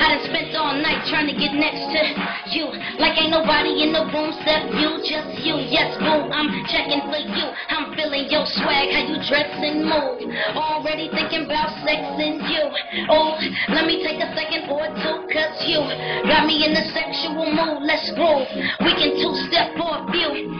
I done spent all night trying to get next to you. Like ain't nobody in the room except you, just you. Yes, boo, I'm checking for you. I'm feeling your swag, how you dress and move. Already thinking about sex and you. Oh, let me take a second or two, cause you got me in the sexual mood. Let's groove. We can two-step or a few.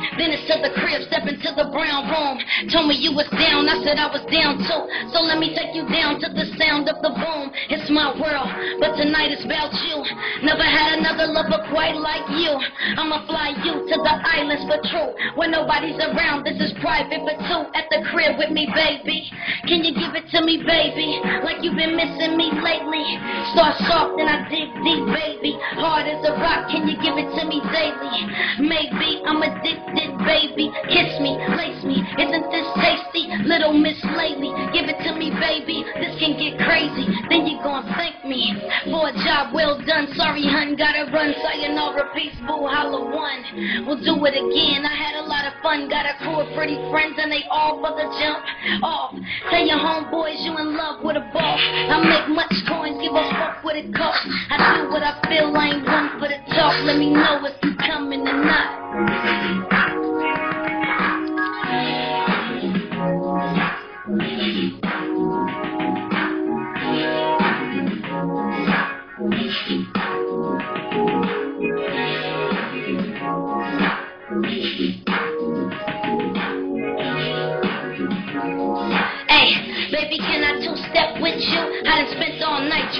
Step into the brown room. Told me you was down, I said I was down too. So let me take you down to the sound of the boom. It's my world, but tonight it's about you. Never had another lover quite like you. I'ma fly you to the islands for true. When nobody's around, this is private for two. At the crib with me, baby. Can you give it to me, baby? Like you've been missing me lately. Start soft and I dig deep, baby. Hard as a rock, can you give it to me daily? Maybe I'm addicted, baby. Kiss me, lace me. Isn't this tasty? Little Miss Lately, give it to me, baby. This can get crazy. Then you gon' thank me for a job well done. Sorry, hun, gotta run. Sayonara, peace, boo, holla one. We'll do it again. I had a lot of fun. Got a crew of pretty friends, and they all for the jump off. Tell your homeboys you in love with a boss. I make much coins, give a fuck what it costs. I do what I feel, I ain't one for the talk. Let me know if you coming or not.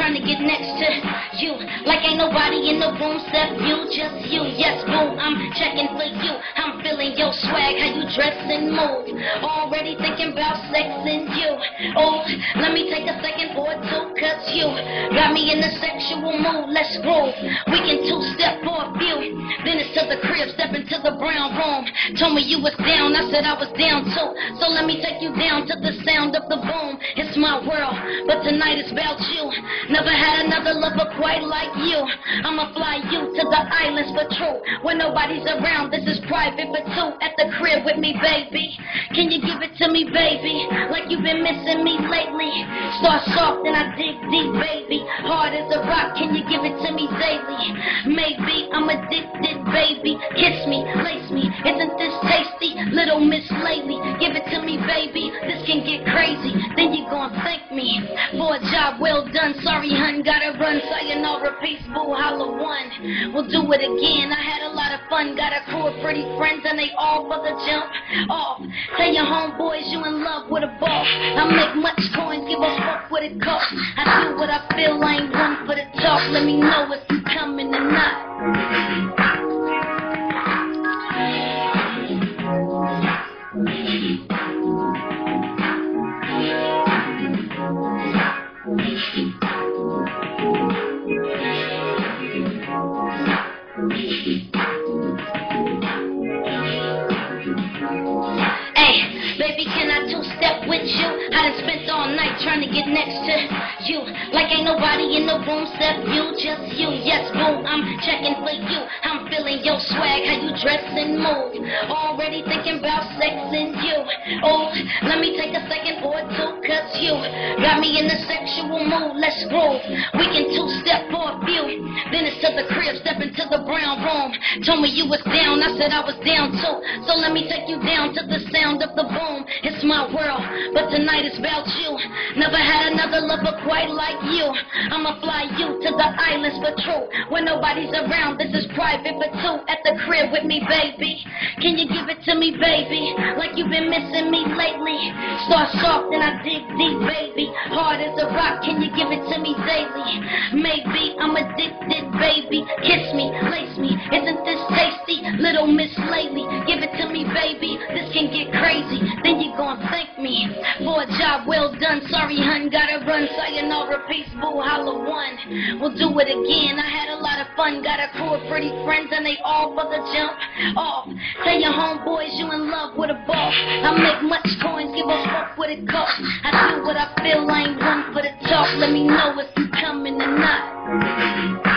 Trying to get next to you. Like ain't nobody in the room except you, just you. Yes, boo, I'm checking for you. I'm feeling your swag, how you dress and move. Already thinking about sex and you. Oh, let me take a second or two, cause you got me in the sexual mood. Let's groove. We can two-step for a few. Then it's to the crib, step Told me you was down, I said I was down too. So let me take you down to the sound of the boom. It's my world, but tonight it's about you. Never had another lover quite like you. I'ma fly you to the islands for true. When nobody's around, this is private for two. At the crib with me, baby. Can you give it to me, baby? Like you've been missing me lately. Start soft and I dig deep, baby. Hard as a rock, can you give it to me daily? Maybe I'm addicted, baby. Kiss me, lace me. Isn't this tasty? Little Miss Lately, give it to me, baby. This can get crazy. Then you gon' thank me for a job well done. Sorry, hun, gotta run. Sayonara, peace, boo, holla one. We'll do it again. I had a lot of fun. Got a crew of pretty friends, and they all for the jump off. Tell your homeboys you in love with a boss. I make much coins, give a fuck what it costs. I do what I feel, I ain't one for the talk. Let me know if you coming or not. You. Like ain't nobody in the room except you, just you. Yes, boo, I'm checking for you. I'm feeling your swag, how you dress and move. Already thinking about sex and you. Oh, let me take a second or two, cause you got me in the sexual mood. Let's groove. We can two-step for a few. Then it's to the crib, step into the brown room. Told me you was down, I said I was down too. So let me take you down to the sound of the boom. It's my world, but tonight it's about you. Never had another lover quite like you. I'ma fly you to the islands for true. When nobody's around, this is private for two. At the crib with me, baby. Can you give it to me, baby? Like you've been missing me lately. Start soft and I dig deep, baby. Hard as a rock, can you give it to me daily? Maybe I'm addicted, baby. Kiss me, lace me. Isn't this tasty? Little Miss Lately, give it to me, baby. This can get crazy. Then you gon' thank me for a job well done. Sorry, hun, gotta run. Sayonara, peace, boo, holla one. We'll do it again. I had a lot of fun. Got a crew of pretty friends, and they all for the jump off. Tell your homeboys you in love with a boss. I make much coins, give a fuck what it costs. I do what I feel, I ain't one for the talk. Let me know if you coming or not.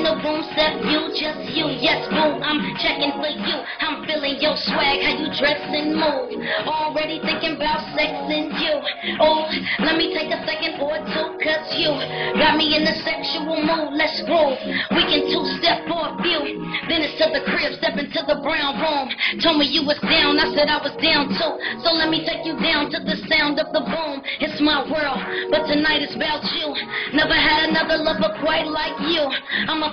In the room except you, just you. Yes, boo, I'm checking for you. I'm feeling your swag, how you dress and move. Already thinking about sex and you. Oh, let me take a second or two, cause you got me in the sexual mood. Let's groove. We can two step for a few. Then it's to the crib, step into the brown room. Told me you was down, I said I was down too. So let me take you down to the sound of the boom. It's my world, but tonight it's about you. Never had another lover quite like you.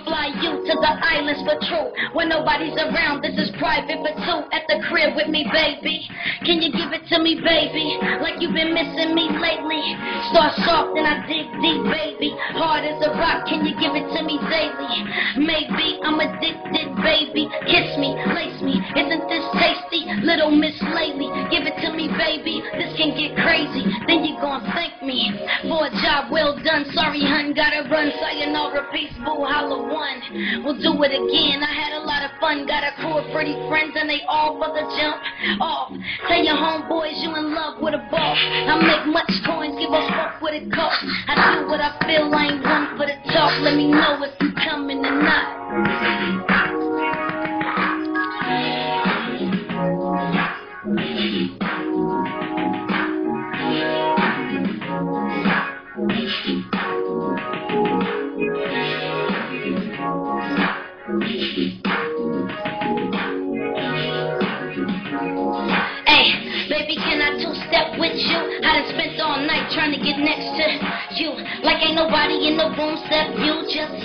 Fly you to the islands for true. When nobody's around, this is private for two. At the crib with me, baby. Can you give it to me, baby? Like you've been missing me lately. Start soft and I dig deep, baby. Hard as a rock, can you give it to me We'll do it again. I had a lot of fun. Got a crew of pretty friends, and they all for the jump off. Tell your homeboys you in love with a boss. I make much coins, give a fuck what it costs. I do what I feel, I ain't one for the talk. Let me know if you coming or not.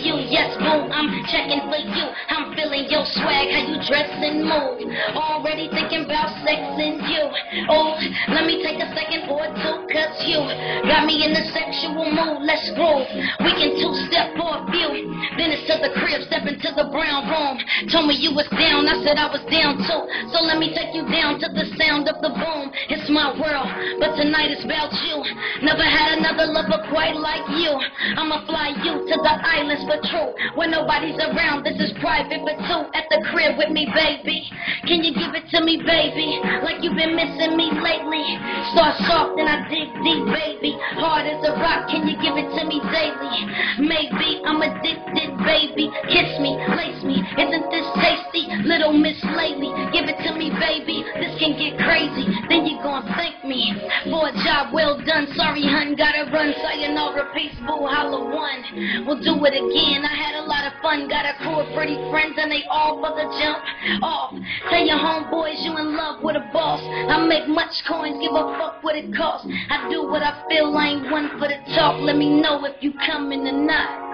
You. Yes, boo, I'm checking for you. I'm feeling your swag, how you dress and move. Already thinking about sex and you. Oh, let me take a second or two, cause you got me in the sexual mood. Let's groove. We can two step for a few. Then it's to the crib, step into the brown room. Told me you was down, I said I was down too. So let me take you down to the sound of the boom. It's my world, but tonight it's about you. Never had another lover quite like you. I'ma fly you to the islands for true. When nobody's around, this is private for two. At the crib with me, baby. Can you give it to me, baby? Like you've been missing me lately. Start soft and I dig deep, baby. Hard as a rock, can you give it to me daily? Maybe I'm addicted, baby. Kiss me, lace me. Isn't this tasty? Little Miss Lately, give it to me, baby. This can get crazy. Well done. Sorry, hun, gotta run. Sayonara, peace, boo, holla one. We'll do it again. I had a lot of fun. Got a crew of pretty friends, and they all for the jump off. Tell your homeboys you in love with a boss. I make much coins, give a fuck what it costs. I do what I feel, I ain't one for the talk. Let me know if you coming or not.